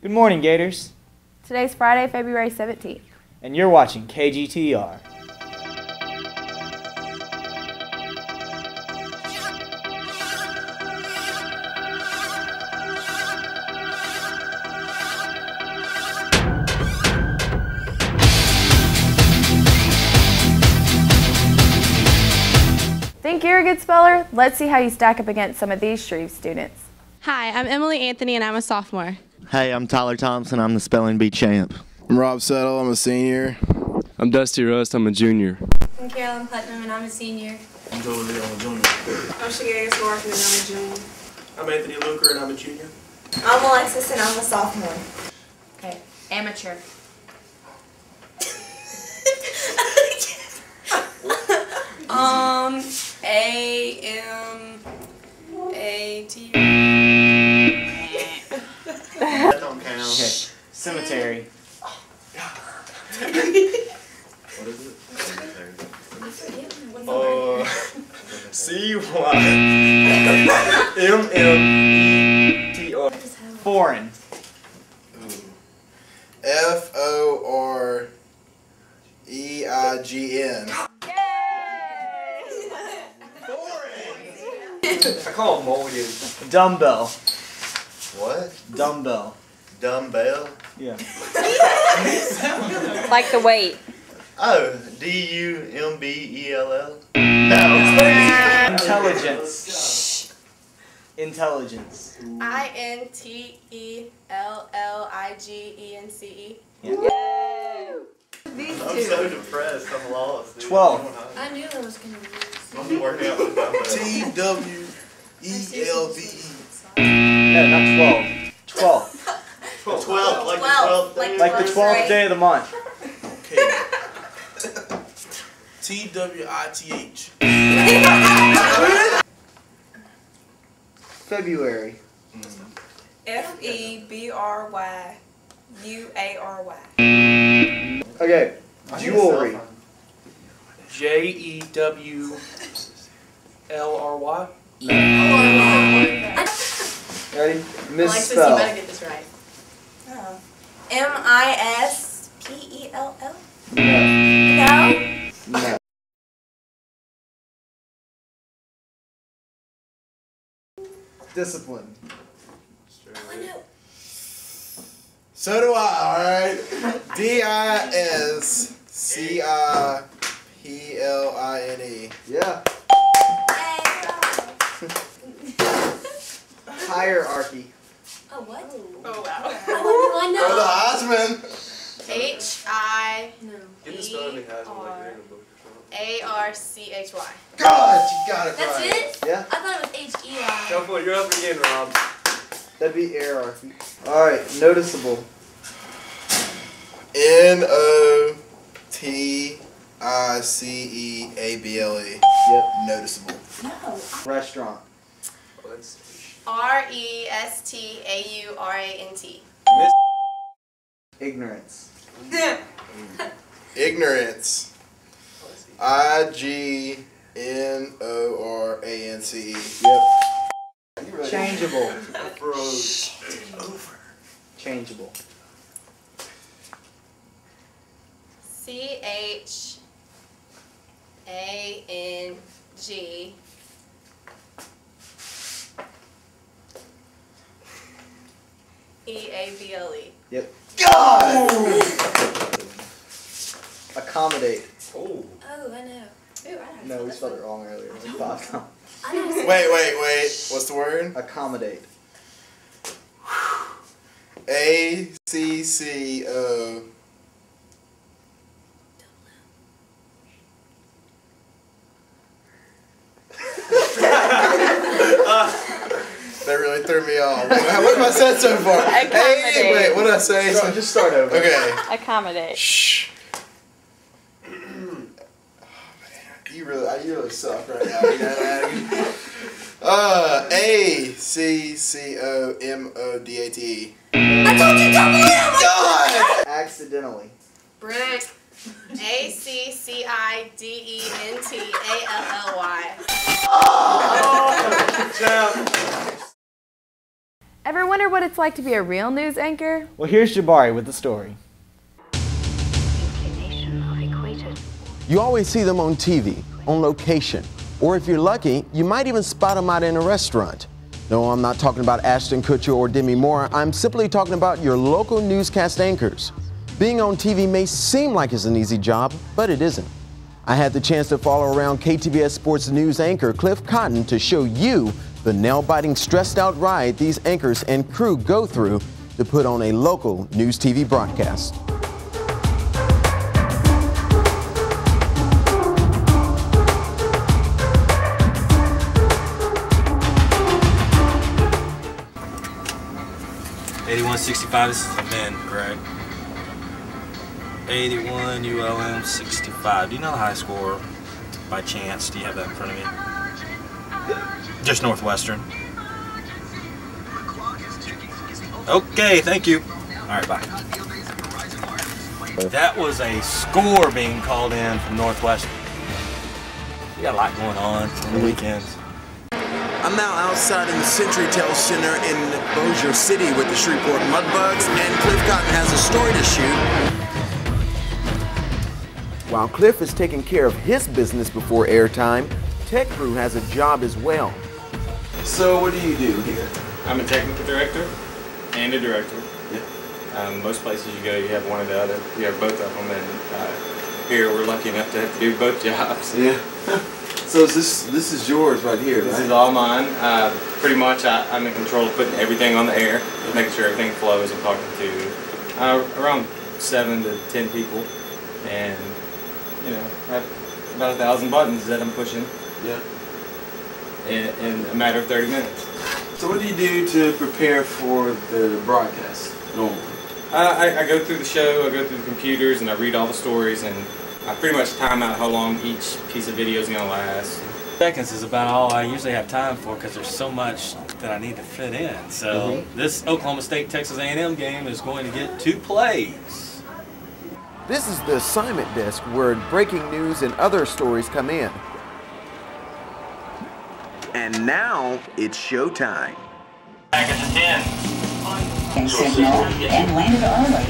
Good morning, Gators. Today's Friday, February 17th. And you're watching KGTR. Think you're a good speller? Let's see how you stack up against some of these Shreve students. Hi, I'm Emily Anthony and I'm a sophomore. Hey, I'm Tyler Thompson. I'm the spelling bee champ. I'm Rob Settle. I'm a senior. I'm Dusty Rust. I'm a junior. I'm Carolyn Putnam and I'm a senior. I'm Joel Lee. I'm a junior. I'm Shagaris Martin and I'm a junior. I'm Anthony Luker and I'm a junior. I'm Alexis and I'm a sophomore. Okay, amateur. um, A M A T. Okay. Cemetery. What is it? Uh, C Y M M E T R. Foreign. F O R E I G N. I call them mulligan. Dumbbell. What? Dumbbell. Dumbbell? Yeah. Like the weight. Oh, D U M B E L L? Intelligence. Intelligence. I N T E L L I G E N C E. These I'm so depressed. I'm lost. dude. Twelve. I knew I was gonna lose. I'm working out with dumbbells. T W E L V E. No, not twelve. Twelve. Twelve, like Twelve, the twelfth Like the twelfth right? day of the month. Okay. T W I T H. February. Mm. F E B R Y U A R Y. Okay. Jewelry. J E W L R Y. Ready? Alexis, you Misspell. better get this right. Oh. M I S P E L L? No. No? No. Discipline. I know. So do I, alright? D I S C I P L I N E. Yeah. Hierarchy. Oh, what? Oh, oh wow. I Oh, the know. Heisman. H I No. Get the spelling has one like you're in a book A R C H Y. God, you got it That's right. it? Yeah. I thought it was H E something. I. Go for it. You're up again, Rob. That'd be hierarchy. Alright, noticeable. N O T I C E A B L E. Yep. Noticeable. No. Restaurant. Oh, that's R E S T A U R A N T. Ignorance. Ignorance. I G N O R A N C E. Yep. Changeable. Over. Changeable. C H A N G E A B L E. Yep. God! Accommodate. Oh. Oh, I know. Ooh, I know. No, we spelled it wrong earlier. Like five times. Wait, wait, wait. What's the word? Accommodate. A C C O. That really threw me off. What have I said so far? Hey, wait, what did I say? Start, just start over. Okay. Accommodate. Shh. Oh, man. You really, you really suck right now. You know that? Uh, A C C O M O D A T E. I told you double it! God! Accidentally. Brick. A C C I D E N T A L L Y. Champ. Everyone wonder what it's like to be a real news anchor? Well, here's Jabari with the story. You always see them on TV, on location, or if you're lucky, you might even spot them out in a restaurant. No, I'm not talking about Ashton Kutcher or Demi Moore. I'm simply talking about your local newscast anchors. Being on TV may seem like it's an easy job, but it isn't. I had the chance to follow around KTBS Sports News anchor Cliff Cotton to show you the nail biting, stressed out ride these anchors and crew go through to put on a local news TV broadcast. Eighty-one sixty-five. This is the men, correct? Eighty-one ULM sixty-five. Do you know the high score by chance? Do you have that in front of you? Just Northwestern. Okay, thank you. All right, bye. That was a score being called in from Northwestern. We got a lot going on on the weekends. I'm now outside in the CenturyTel Center in Bossier City with the Shreveport Mudbugs, and Cliff Cotton has a story to shoot. While Cliff is taking care of his business before airtime, Tech Crew has a job as well. So what do you do here? I'm a technical director and a director. Yeah. Um, most places you go, you have one or the other. You have both of them, and uh, here we're lucky enough to have to do both jobs. Yeah. so is this this is yours right here, This right? is all mine. Uh, pretty much, I, I'm in control of putting everything on the air, making sure everything flows. I'm talking to uh, around seven to ten people, and you know, I have about a thousand buttons that I'm pushing. Yeah. In, in a matter of 30 minutes. So what do you do to prepare for the broadcast normally? Uh, I, I go through the show, I go through the computers, and I read all the stories, and I pretty much time out how long each piece of video is going to last. Seconds is about all I usually have time for because there's so much that I need to fit in. So this Oklahoma State Texas A&M game is going to get two plays. This is the assignment desk where breaking news and other stories come in. And now it's showtime. Back at the 10. And signal and landed early.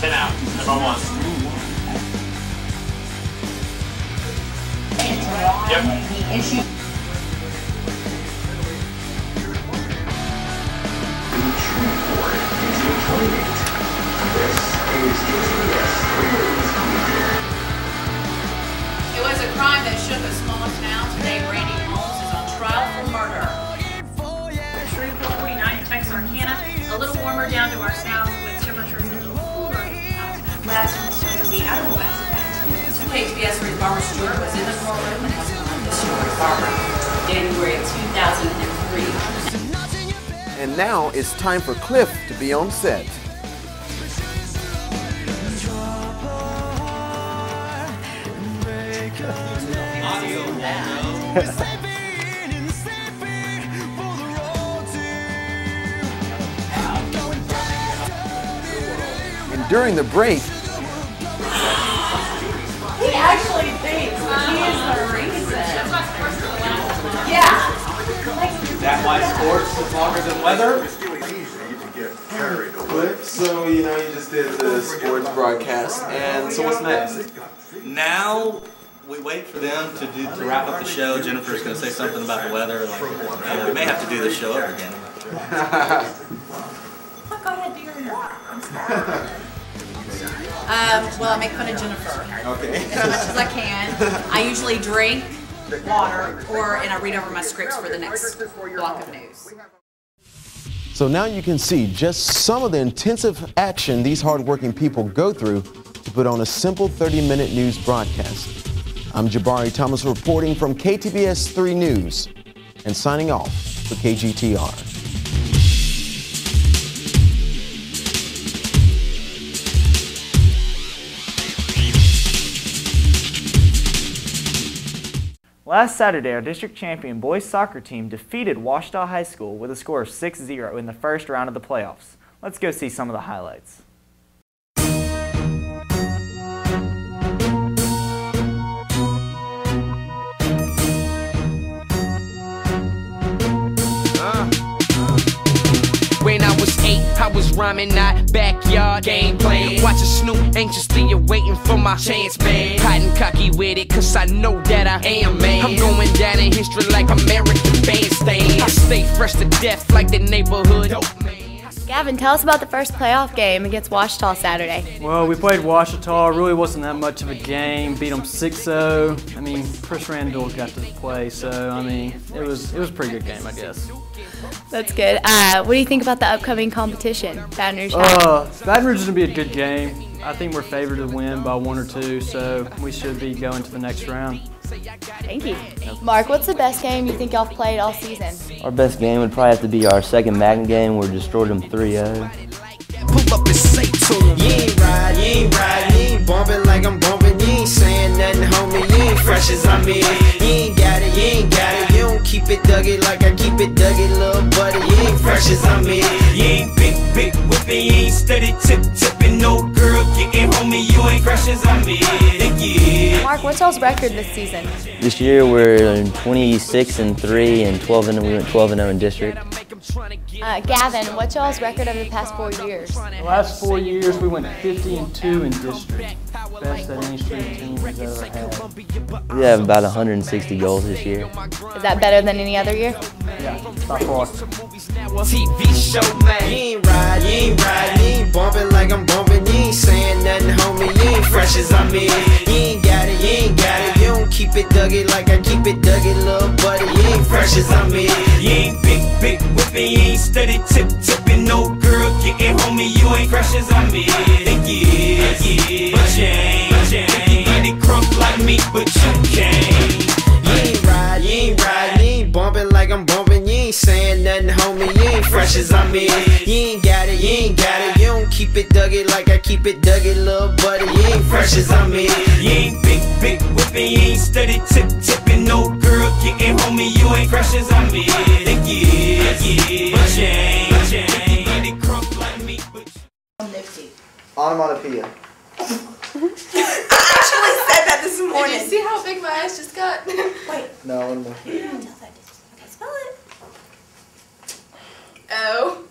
10 out. Number one. Yep. The issue. It was a crime that shook a small town. Today, Randy Holmes is on trial for murder. Shreveport 49 Texarkana. A little warmer down to our south with temperatures a little cooler out west to the outer west. KTBS Reed Barber Stewart was in the courtroom and testifying to Stewart Barber, January of 2003. And now it's time for Cliff to be on set. and during the break, He actually thinks he is the reason. Yeah. That why sports is longer than weather? Cliff, so you know you just did the sports broadcast, and so what's next? Now we wait for them to do to wrap up the show. Jennifer's going to say something about the weather. Like, and we may have to do this show over again. Go ahead, do your Um, well, I make fun of Jennifer. Okay. As much as I can. I usually drink water or and I read over my scripts for the next block of news. So now you can see just some of the intensive action these hardworking people go through to put on a simple 30-minute news broadcast. I'm Jabari Thomas reporting from KTBS 3 News and signing off for KGTR. Last Saturday, our district champion boys soccer team defeated Ouachita High School with a score of 6-0 in the first round of the playoffs. Let's go see some of the highlights. When I was eight, I was rhyming, not backyard gameplay. Watching Snoop, anxiously you're waiting for my chance, man. Hiding cocky with it, cause I know that I am, man. I'm going down in history like American Bandstand. I stay fresh to death like the neighborhood. Gavin, tell us about the first playoff game against Ouachita Saturday. Well, we played Ouachita. Really wasn't that much of a game. Beat them 6-0. I mean, Chris Randall got to play, so I mean, it was it was a pretty good game, I guess. That's good. Uh, what do you think about the upcoming competition, Baton Rouge? Uh, Baton Rouge is gonna be a good game. I think we're favored to win by one or two, so we should be going to the next round. Thank you. Mark, what's the best game you think y'all played all season? Our best game would probably have to be our second Magnet game where we destroyed them 3-0. Pull up and say to him. Ride, you ain't ride, you ain't bumping like I'm bumping. You ain't saying nothing, homie. You ain't fresh as I'm in. You ain't got it, you ain't got it. You don't keep it duggy like I keep it duggy, little buddy. You ain't fresh as I'm in. You ain't big, big whipping, you ain't steady tip tipping. No girl getting homie, you ain't fresh as I'm in. Yeah. Mark, what's y'all's record this season? This year we're 26 and 3 and 12 and we went 12 and 0 in district. Uh, Gavin, what's y'all's record over the past four years? The last four years we went 50 and 2 in district. Best that any Shreve team has ever had. We have about 160 goals this year. Is that better than any other year? Yeah, by far. TV show, man. You ain't ride, you ain't ride, you ain't bumping like I'm bumping. You ain't saying nothing, homie. You ain't fresh as I'm in. You ain't got it, you ain't got it. You don't keep it duggy like I keep it duggy, little buddy. You ain't fresh as I'm in. You ain't big, big whipping, you ain't steady tip tipping. No girl getting homie, you ain't fresh as I'm in. Yeah, yeah. But you ain't, but you ain't. Get it crunk like me, but you can't. You ain't ride, you ain't ride, you ain't bumping like I'm bumping. You ain't saying nothing, homie. You ain't fresh as I'm in. You ain't got it, you ain't got it. You don't keep it duggy like I keep it duggy, little buddy. You ain't fresh as I'm in. You ain't big, big whipping, you ain't steady tip tipping. No girl getting homie, you ain't fresh as I'm in. Yeah, yeah. But you ain't, but you ain't. Get it crunk like me, but you Onomatopoeia. I actually said that this morning. Did you see how big my ass just got? Wait. No, one more. Oh.